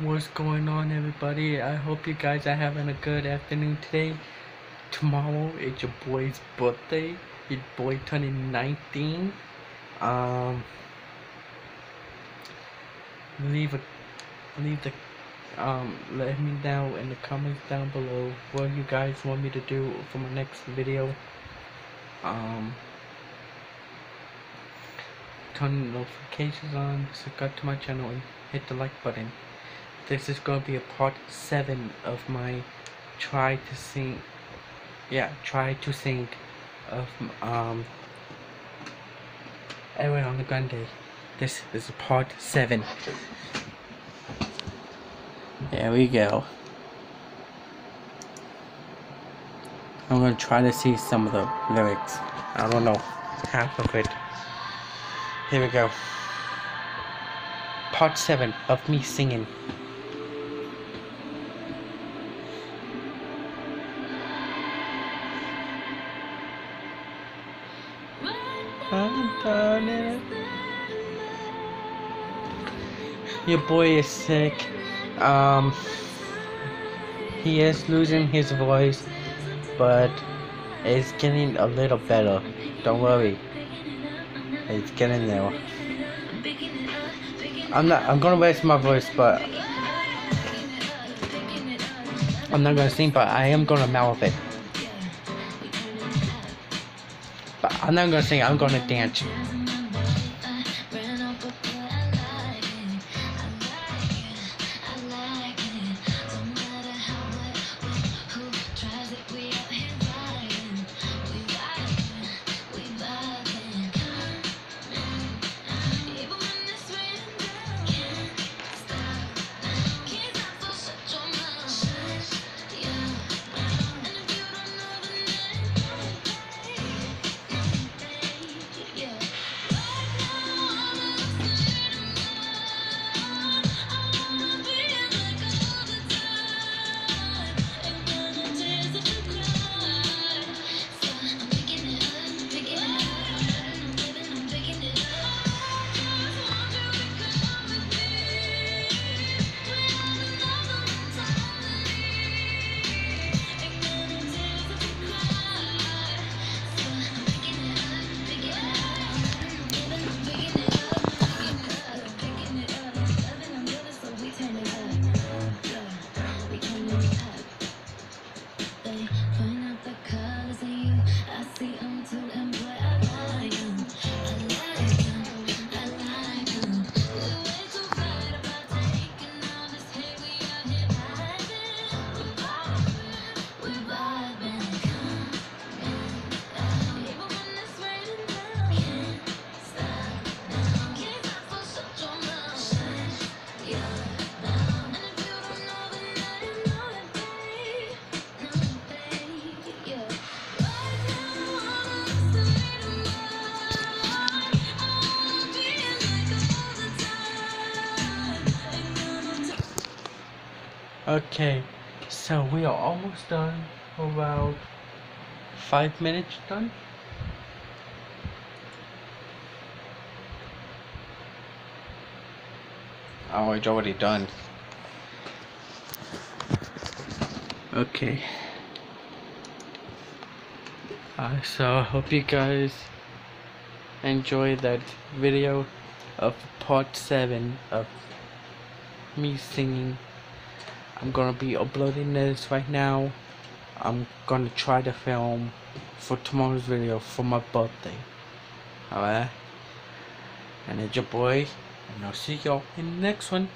What's going on, everybody? I hope you guys are having a good afternoon today. Tomorrow is your boy's birthday. Your boy turning 19. Um, leave a leave the um let me know in the comments down below what you guys want me to do for my next video. Um, turn notifications on, subscribe to my channel, and hit the like button this is going to be a part 7 of my try to sing yeah try to sing of um Ariana Grande. This is a part 7 there we go. I'm gonna try to see some of the lyrics. I don't know half of it. Here we go. Part 7 of me singing Your boy is sick. Um, he is losing his voice, but it's getting a little better. Don't worry. It's getting there. I'm not. I'm gonna raise my voice, but I'm not gonna sing. But I am gonna mouth it. I'm not gonna sing, I'm gonna dance. Okay, so we are almost done. About five minutes done. Oh, it's already done. Okay. Uh, so I hope you guys enjoy that video of part 7 of me singing I'm gonna be uploading this right now. I'm gonna try to film for tomorrow's video for my birthday. Alright? And it's your boy and I'll see y'all in the next one